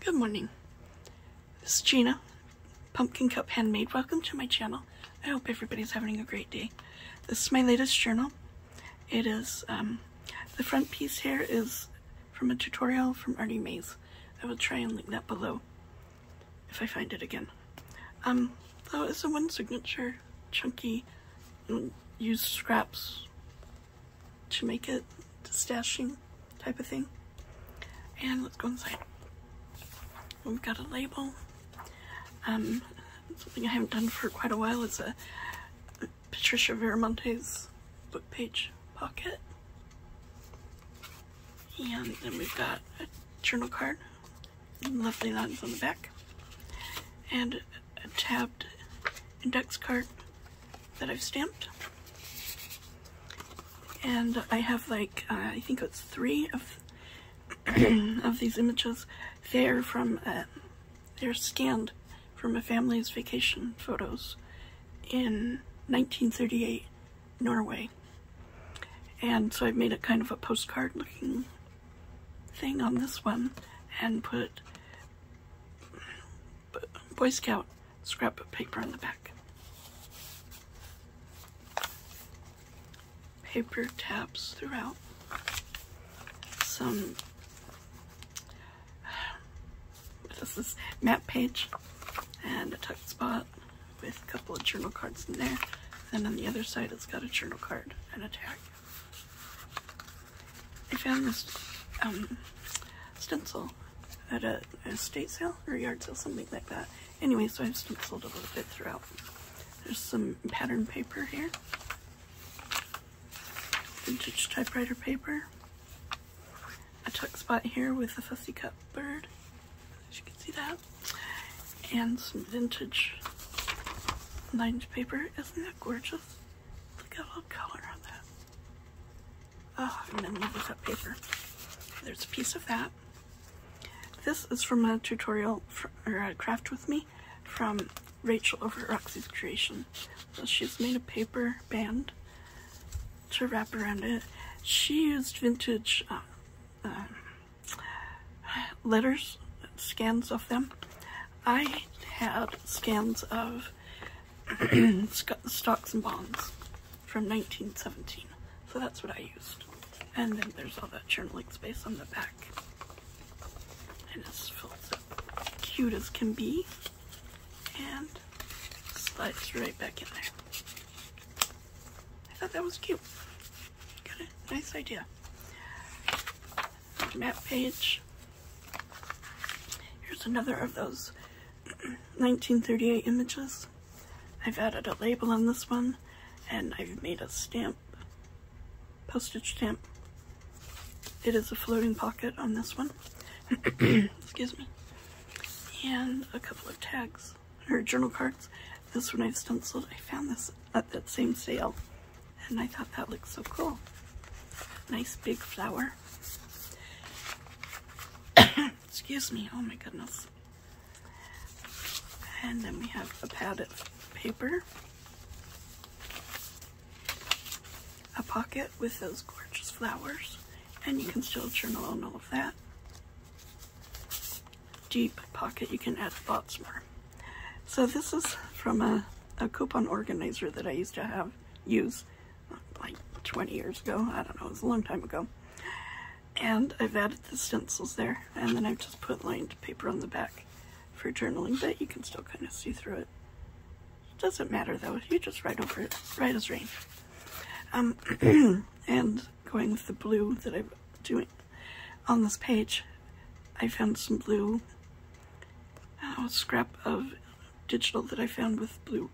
Good morning. This is Gina, Pumpkin Cup Handmade. Welcome to my channel. I hope everybody's having a great day. This is my latest journal. It is, um, the front piece here is from a tutorial from Artie Mays. I will try and link that below if I find it again. Um, so it's a one signature, chunky, mm, used scraps to make it stashing type of thing. And let's go inside. We've got a label. Um, something I haven't done for quite a while is a Patricia Viramonte's book page pocket. And then we've got a journal card, lovely lines on the back, and a tabbed index card that I've stamped. And I have like, uh, I think it's three of of these images. They're from, uh, they're scanned from a family's vacation photos in 1938 Norway. And so I've made it kind of a postcard looking thing on this one and put Boy Scout scrapbook paper on the back. Paper tabs throughout. Some this is map page and a tucked spot with a couple of journal cards in there. And on the other side, it's got a journal card and a tag. I found this um, stencil at a, a estate sale or yard sale, something like that. Anyway, so I've stenciled a little bit throughout. There's some pattern paper here. Vintage typewriter paper. A tuck spot here with a fussy cut bird see that. And some vintage lined paper. Isn't that gorgeous? Look at all color on that. Oh, and then love with that paper. There's a piece of that. This is from a tutorial for, or a craft with me from Rachel over at Roxy's Creation. So she's made a paper band to wrap around it. She used vintage uh, uh, letters scans of them. I had scans of stocks and bonds from 1917. So that's what I used. And then there's all that journaling space on the back. And it's filled up cute as can be. And slides right back in there. I thought that was cute. Got a nice idea. Map page Here's another of those 1938 images. I've added a label on this one, and I've made a stamp, postage stamp. It is a floating pocket on this one. Excuse me. And a couple of tags, or journal cards. This one I've stenciled. I found this at that same sale, and I thought that looked so cool. Nice big flower. Excuse me, oh my goodness. And then we have a pad of paper. A pocket with those gorgeous flowers. And you can still journal on all of that. Deep pocket, you can add lots more. So this is from a, a coupon organizer that I used to have, use, like 20 years ago. I don't know, it was a long time ago and I've added the stencils there. And then I've just put lined paper on the back for journaling but you can still kind of see through it. It doesn't matter though. You just write over it. Right as rain. Um and going with the blue that I'm doing on this page I found some blue uh, scrap of digital that I found with blue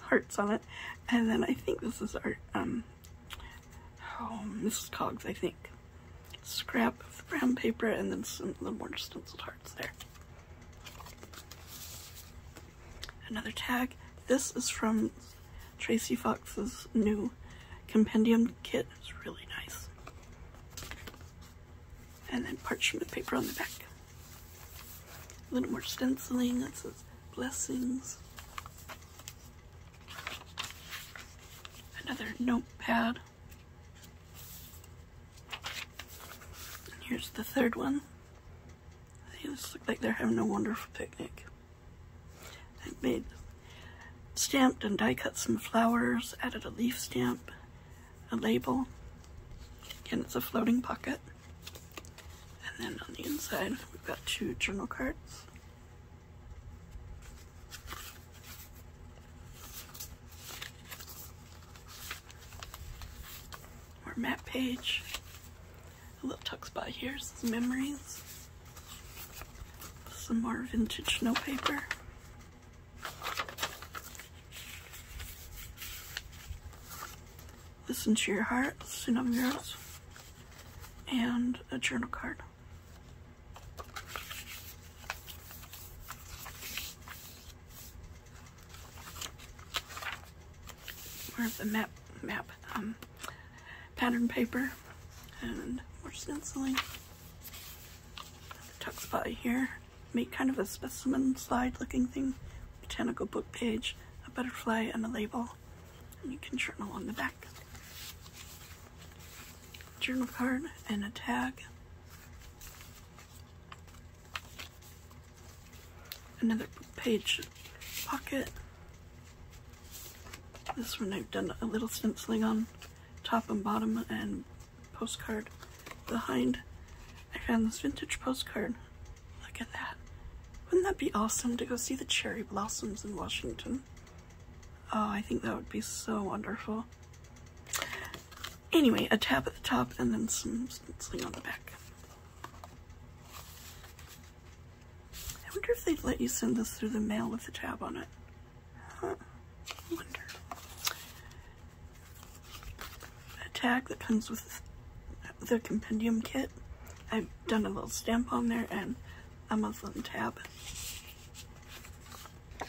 hearts on it. And then I think this is our um oh Mrs. Cogs I think scrap of the brown paper and then some little more stenciled hearts there. Another tag. This is from Tracy Fox's new compendium kit. It's really nice. And then parchment paper on the back. A little more stenciling that says blessings. Another notepad. Here's the third one. They just look like they're having a wonderful picnic. I made stamped and die cut some flowers, added a leaf stamp, a label. Again, it's a floating pocket. And then on the inside, we've got two journal cards. Our map page. Little tuck spot here, some memories. Some more vintage note paper. Listen to Your Heart, Tsunami Girls, and a journal card. Where's the map, map, um, pattern paper, and more stenciling. Tuck spot here, make kind of a specimen slide looking thing, botanical book page, a butterfly, and a label. And you can journal on the back journal card and a tag. Another page pocket. This one I've done a little stenciling on top and bottom and postcard behind. I found this vintage postcard. Look at that. Wouldn't that be awesome to go see the cherry blossoms in Washington? Oh, I think that would be so wonderful. Anyway, a tab at the top and then some stenciling on the back. I wonder if they'd let you send this through the mail with a tab on it. Huh. I wonder. A tag that comes with the compendium kit. I've done a little stamp on there and a muslin tab.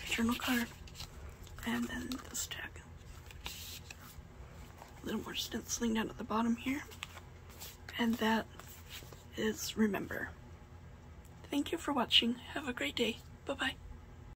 Journal card. And then this tag a little more stenciling down at the bottom here. And that is remember. Thank you for watching. Have a great day. Bye-bye.